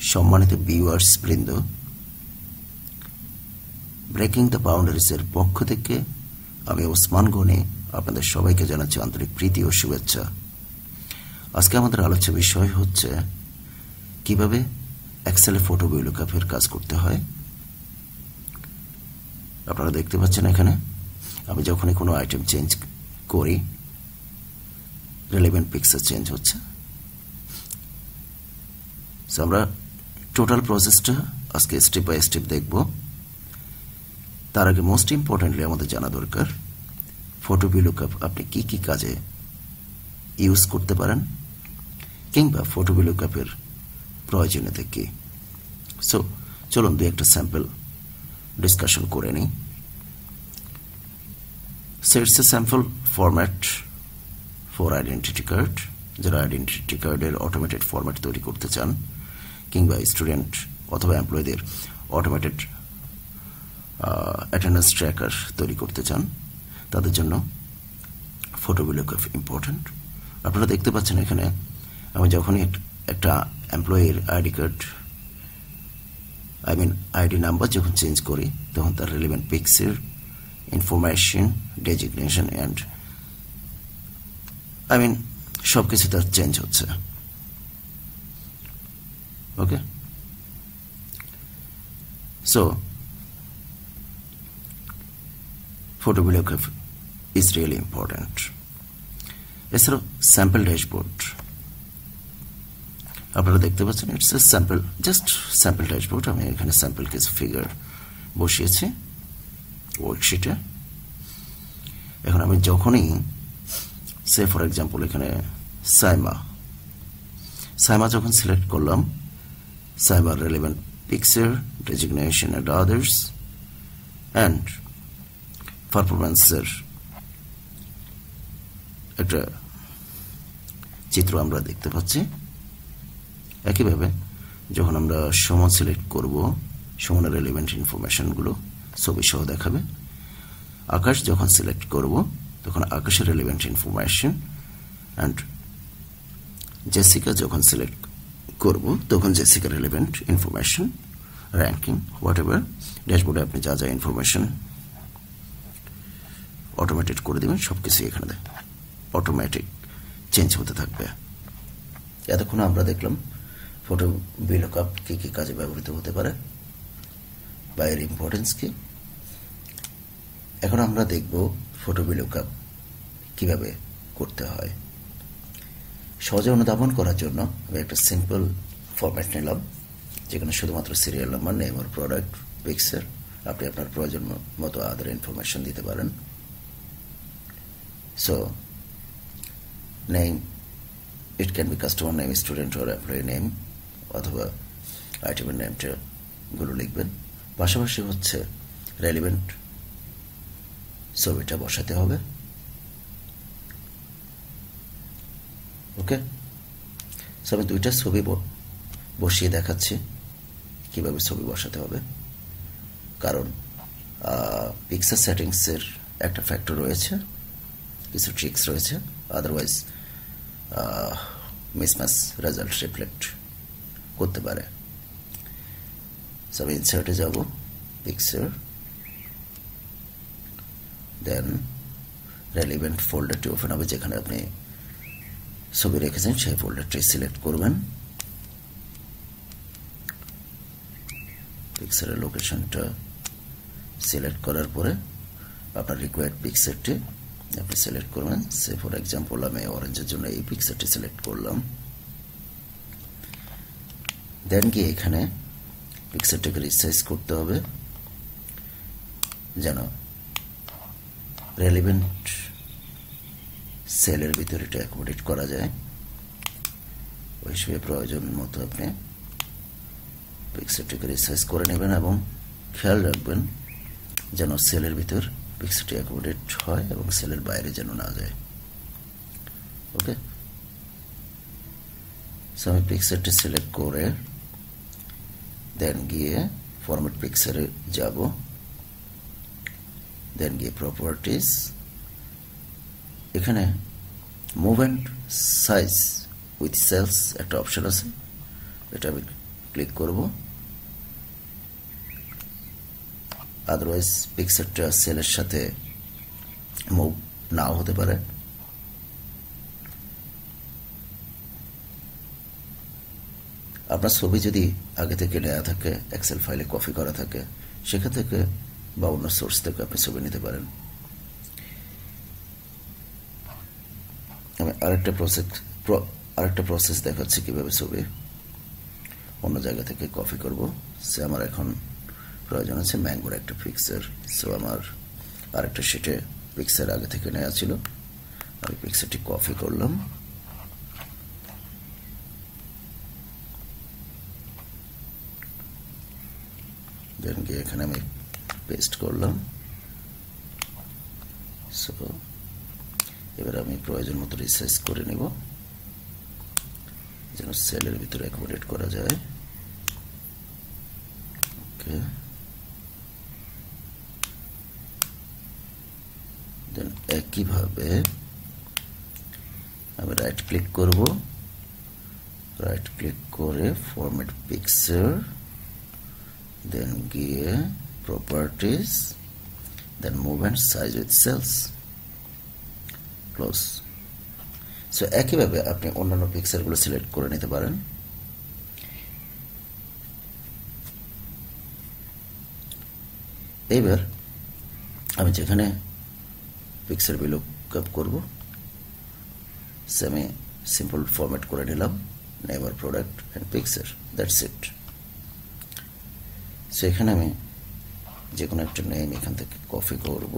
সম্মানিত ভিউয়ার্স বৃন্দ breaking the বাউন্ডারিজের পক্ষ থেকে আমি ওসমান গনি আপনাদের সবাইকে জানাচ্ছি আন্তরিক প্রীতি ও শুভেচ্ছা। আজকে আমাদের আলোচ্য বিষয় হচ্ছে কীভাবে এক্সেলে ফটো বিলুকাপের কাজ করতে হয়। আপনারা দেখতে পাচ্ছেন এখানে, আমি যখনই কোনো আইটেম চেঞ্জ করি রেলিভেন্ট পিকচার চেঞ্জ হচ্ছে। সো আমরা টোটাল প্রসেসটা আজকে স্টেপ বাই স্টেপ দেখব। তার আগে মোস্ট ইম্পর্টেন্টলি আমাদের জানা দরকার ফটো বিলুকআপ আপনি কি কি কাজে ইউজ করতে পারেন কিংবা ফটো বিলুকআপের প্রয়োজনীয়তা কি? সো চলুন দু একটা স্যাম্পল ডিসকাশন করে নিই। Sets a sample format for identity card যারা আইডেন্টিটি কার্ডের অটোমেটেড ফরম্যাট তৈরি করতে চান কিংবা স্টুডেন্ট অথবা এমপ্লয়ীদের অটোমেটেড অ্যাটেন্ডেন্স ট্র্যাকার তৈরি করতে চান, তাদের জন্য ফটোগুলো খুব ইম্পর্ট্যান্ট আপনারা দেখতে পাচ্ছেন এখানে, আমি যখনই একটা এমপ্লয়ির ID card I mean ID number যখন চেঞ্জ করি, তখন তার relevant পিক্সের information designation and I mean সব কিছু তার চেঞ্জ হচ্ছে। Okay so photo videography is really important. এছাড়াও স্যাম্পল ড্যাশবোর্ড আপনারা দেখতে পাচ্ছেন it's a sample just sample dashboard আমি এখানে স্যাম্পল কিছু ফিগার বসিয়েছি ওয়ার্কশিটে এখন আমি যখনই সে ফর এক্সাম্পল এখানে সাইমা সাইমা যখন সিলেক্ট করলাম সাইমার relevant picture designation and others and পারফরমেন্সের একটা চিত্র আমরা দেখতে পাচ্ছি। একইভাবে যখন আমরা সমান সিলেক্ট করব সমানের রেলিভেন্ট ইনফরমেশনগুলো ছবি সহ দেখাবে। আকাশ যখন সিলেক্ট করব, তখন আকাশের রেলিভেন্ট ইনফরমেশন অ্যান্ড জেসিকা যখন সিলেক্ট করব, তখন Jessica relevant information ranking whatever ড্যাশবোর্ডে আপনি যা যা ইনফরমেশন অটোমেটেড করে দেবেন সব কিছু এখানে অটোমেটিক চেঞ্জ হতে থাকবে। এতক্ষণ আমরা দেখলাম ফটো বিলকআপ কী কী কাজে ব্যবহৃত হতে পারে বা এর ইম্পর্টেন্স কী। এখন আমরা দেখব ফটো বিলকআপ কীভাবে করতে হয়। সহজে অনুধাবন করার জন্য আমি একটা সিম্পল ফরম্যাট নিলাম, যেখানে শুধুমাত্র সিরিয়াল নাম্বার নেম আর প্রোডাক্ট পিকচার আপনি আপনার প্রয়োজন মতো আদার ইনফরমেশন দিতে পারেন। So name it can be customer name student or employee name অথবা আইটেমের নেমটাগুলো লিখবেন। পাশাপাশি হচ্ছে রেলিভেন্ট ছবিটা বসাতে হবে। ওকে? সো আমি দুইটা ছবি বসিয়ে দেখাচ্ছি, কীভাবে ছবি বসাতে হবে। কারণ পিকচার সেটিংসের একটা ফ্যাক্টর রয়েছে, কিছু ট্রিক্স রয়েছে আদারওয়াইজ মিসম্যাচ রেজাল্ট রিফ্লেক্ট করতে পারে। আমি ইনসার্টে যাব পিকচার দেন রেলিভেন্ট ফোল্ডারটি ওপেন হবে যেখানে আপনি ছবি রেখেছেন, সেই ফোল্ডারটি সিলেক্ট করবেন। পিকচারের লোকেশনটা সিলেক্ট করার পরে আপনার রিকোয়ার্ড পিকচারটি আপনি সিলেক্ট করবেন। সে ফর এক্সাম্পল আমি অরেঞ্জের জন্য এই পিকচারটি সিলেক্ট করলাম। দেন গিয়ে এখানে পিকচারটাকে রিসাইজ করতে হবে। যেন রেলিভেন্ট সেলের ভিতরে এটা অ্যাকোমোডেট করা যায়। ওই হিসেবে প্রয়োজন মতো আপনি পিকচারটিকে রিসাইজ করে নেবেন এবং খেয়াল রাখবেন যেন সেলের ভিতর পিক্সেলটি অ্যাকোমোডেট হয় এবং সেলের বাইরে যেন না যায়। ওকে সো আমি পিক্সেলটি সিলেক্ট করে দেন গিয়ে ফরম্যাট পিক্সেলে যাব। দেন গিয়ে প্রপার্টিস এখানে move and size with cells একটা অপশন আছে। এটা আমি ক্লিক করব। আদারওয়াইজ পিকচারটা সেলের সাথে মুভ নাও হতে পারে। আপনার ছবি যদি আগে থেকে নেওয়া থাকে এক্সেল ফাইলে কপি করা থাকে, সেখান থেকে বা অন্য সোর্স থেকে আপনি ছবি নিতে পারেন। আমি আরেকটা প্রসেস আরেকটা প্রসেস দেখাচ্ছি কীভাবে ছবি। অন্য জায়গা থেকে কপি করব। সে আমার এখন প্রয়োজন আছে ম্যাঙ্গোর একটা পিকচার সো আমার আরেকটা শিটে পিকচার আগে থেকে নেওয়া ছিল। আমি পিকচারটি কপি করলাম। দেন গিয়ে এখানে আমি পেস্ট করলাম। সো এবার আমি প্রয়োজন মতো রিসাইজ করে নিব, যেন সেলের ভিতরে অ্যাকোমোডেট করা যায়। ওকে। দেন একইভাবে আমি রাইট ক্লিক করব। রাইট ক্লিক করে ফরম্যাট পিকচার দেন গিয়ে properties then move size with cells close. So একইভাবে আপনি অন্যান্য পিকচারগুলো সিলেক্ট করে নিতে পারেন। এইবার আমি যেখানে পিকচার বিলুক আপ করব সে আমি সিম্পল ফরম্যাট করে নিলাম never product and picture that's it so এখানে আমি যে কোনো একটা নেম এখান থেকে কপি করব।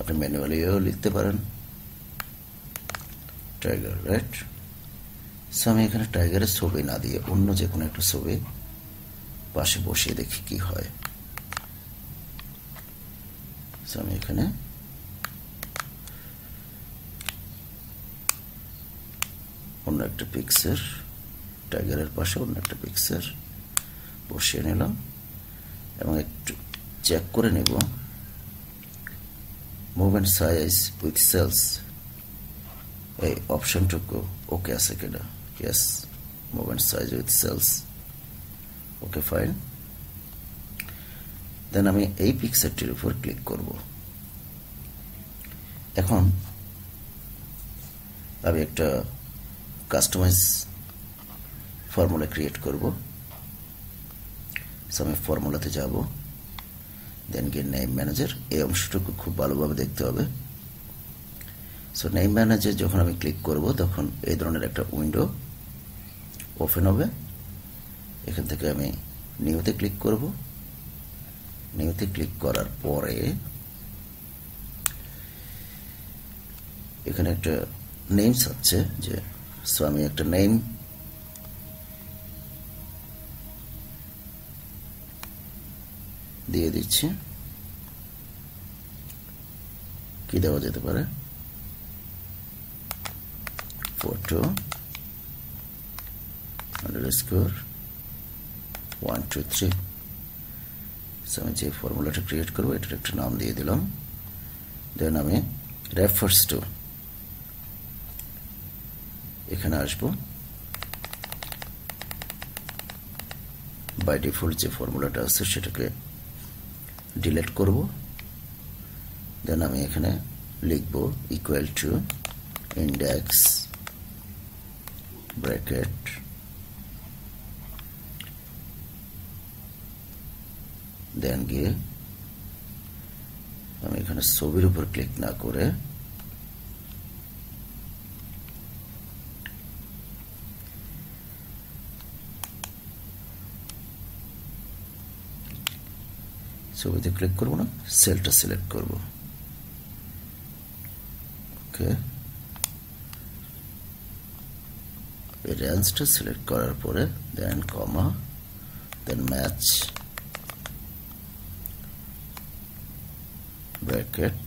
আপনি ম্যানুয়ালি ম্যানুয়ালিও লিখতে পারেন। টাইগার রাইট সো আমি এখানে টাইগারের ছবি না দিয়ে অন্য যে কোনো একটা ছবি পাশে বসিয়ে দেখি কি হয়। সো আমি এখানে অন্য একটা পিকচার টাইগারের পাশে অন্য একটা পিকচার বসিয়ে নিলাম এবং একটু চেক করে নেব মুভমেন্ট সাইজ উইথ সেলস এই অপশনটুকু ওকে আছে কিনা yes movement size with cells okay fine then আমি এই পিকচারটির উপর ক্লিক করব। এখন আমি একটা কাস্টমাইজ ফর্মুলা ক্রিয়েট করব। আমি ফর্মুলাতে যাব। দেন গিয়ে নেম ম্যানেজার এই অংশটুকু খুব ভালোভাবে দেখতে হবে। সো নেম ম্যানেজার যখন আমি ক্লিক করব, তখন এই ধরনের একটা উইন্ডো ওপেন হবে। এখান থেকে আমি নিউতে ক্লিক করব। নিউতে ক্লিক করার পরে এখানে একটা নেমস আছে যে সো আমি একটা নেম দিয়ে দিচ্ছি। কি দেওয়া যেতে পারে? Photo underscore one two three আমি যে ফর্মুলাটা ক্রিয়েট করব, এটার একটা নাম দিয়ে দিলাম। দেন আমি রেফার্স টু এখানে আসব। বাই ডিফল্ট যে ফর্মুলাটা আছে, সেটাকে ডিলেট করব। দেন আমি এখানে লিখব equal to index bracket then গিয়ে আমি এখানে ছবির উপর ক্লিক না করে ছবিতে ক্লিক করব না সেলটা সিলেক্ট করব। ওকে রেঞ্জটা সিলেক্ট করার পরে দেন কমা দেন ম্যাচ ব্র্যাকেট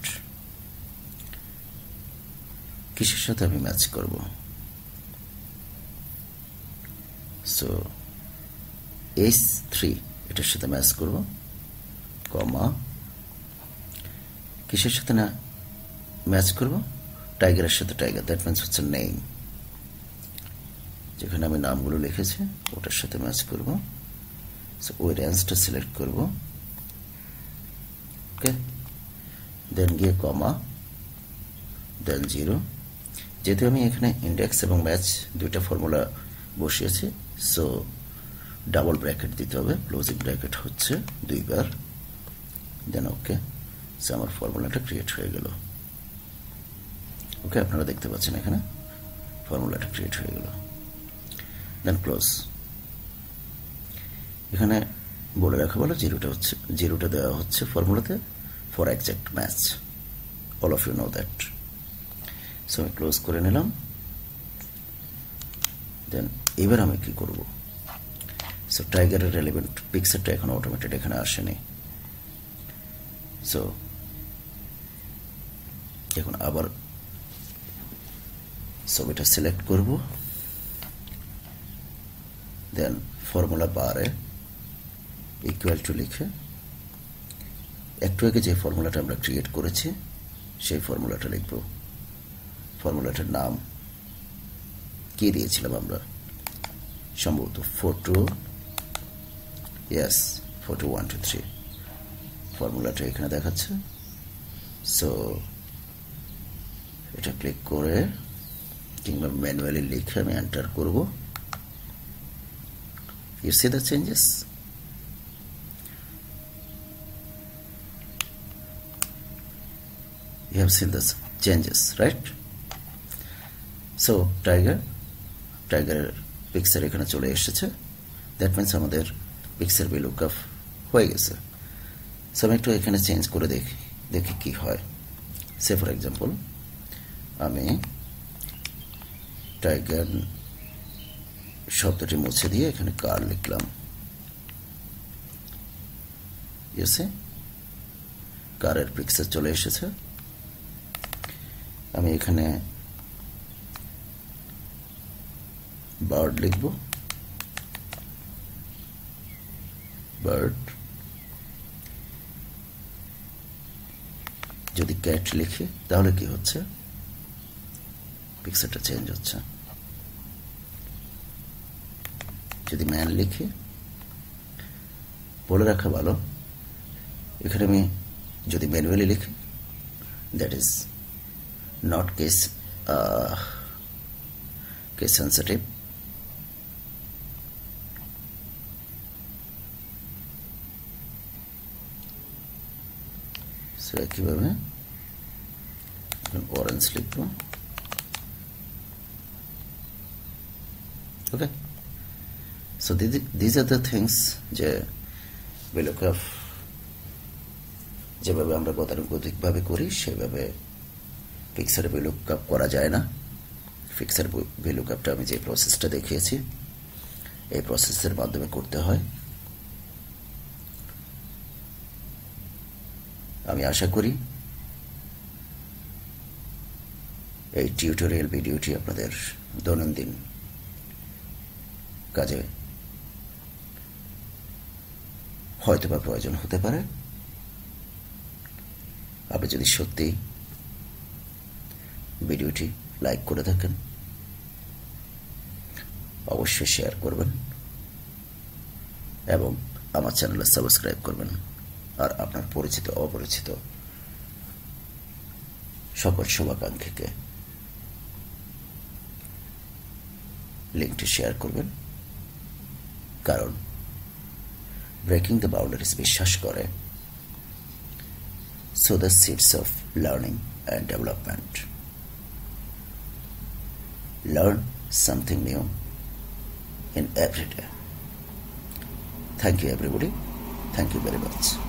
কিসের সাথে আমি ম্যাচ করব? সো এইচ থ্রি এটার সাথে ম্যাচ করব। কমা। কিসের সাথে না ম্যাচ করব? টাইগারের সাথে টাইগার দ্যাট মিনস হচ্ছে নেম যেখানে আমি নামগুলো লিখেছি, ওটার সাথে ম্যাচ করব। ওই রেঞ্জটা সিলেক্ট করব। ওকে দেন গিয়ে কমা দেন জিরো যেহেতু আমি এখানে ইন্ডেক্স এবং ম্যাচ দুইটা ফর্মুলা বসিয়েছি সো ডাবল ব্র্যাকেট দিতে হবে ক্লোজিং ব্র্যাকেট হচ্ছে দুইবার। দেন ওকে সে আমার ফর্মুলাটা ক্রিয়েট হয়ে গেল। ওকে আপনারা দেখতে পাচ্ছেন এখানে? ফর্মুলাটা ক্রিয়েট হয়ে গেল। দেন ক্লোজ এখানে বলে রাখা বলো, জিরোটা হচ্ছে, জিরোটা দেওয়া হচ্ছে ফর্মুলাতে for exact match all of you know that so আমি ক্লোজ করে নিলাম। দেন এবার আমি কি করব? সো টাইগারের রেলিভেন্ট পিকচারটা এখন অটোমেটেড এখানে আসেনি। সো এখন আবার ছবিটা সিলেক্ট করব। দেন ফর্মুলা বারে ইকুয়াল টু লিখে একটু আগে যে ফর্মুলাটা আমরা ক্রিয়েট করেছি, সেই ফর্মুলাটা লিখব। ফর্মুলাটার নাম কি দিয়েছিলাম আমরা? সম্ভবত photo yes photo one two three ফর্মুলাটা এখানে দেখাচ্ছে। সো এটা ক্লিক করে কিংবা ম্যানুয়ালি লিখে আমি এন্টার করব। You see the changes you have seen the changes, right? So, tiger টাইগারের পিক্সার এখানে চলে এসেছে। দ্যাট মিনস আমাদের পিক্সার ভ্যালু কাপ হয়ে গেছে। সো আমি একটু এখানে চেঞ্জ করে দেখি দেখি কি হয়। সে ফর এক্সাম্পল আমি টাইগার শব্দটি মুছে দিয়ে এখানে কার লিখলাম। ইয়েসে কারের পিক্সার চলে এসেছে। আমি এখানে বার্ড লিখব। বার্ড যদি ক্যাট লিখি, তাহলে কি হচ্ছে? পিকচারটা চেঞ্জ হচ্ছে। যদি ম্যান লিখি, বলে রাখা ভালো। এখানে আমি যদি ম্যানুয়ালি লিখি that is not case case case sensitive so একইভাবে অরেঞ্জ লিখব। Okay so these are the things যে বেলোকাফ যেভাবে আমরা গতানুগতিকভাবে করি, সেভাবে ফিক্সার ভ্যালু কাপ করা যায় না। ফিক্সার ভ্যালু কাপটা আমি যে প্রসেসটা দেখিয়েছি, এই প্রসেসের মাধ্যমে করতে হয়। আমি আশা করি এই টিউটোরিয়াল ভিডিওটি আপনাদের দৈনন্দিন কাজে হয়তো বা প্রয়োজন হতে পারে। আপনি যদি সত্যি ভিডিওটি লাইক করে থাকেন, অবশ্যই শেয়ার করবেন এবং আমার চ্যানেলে সাবস্ক্রাইব করবেন। আর আপনার পরিচিত অপরিচিত সকল শুভাকাঙ্ক্ষীকে লিঙ্কটি শেয়ার করবেন কারণ ব্রেকিং দ্য বাউন্ডারিজ বিশ্বাস করে so the seeds of learning and development learn something new in every day. Thank you, everybody. Thank you very.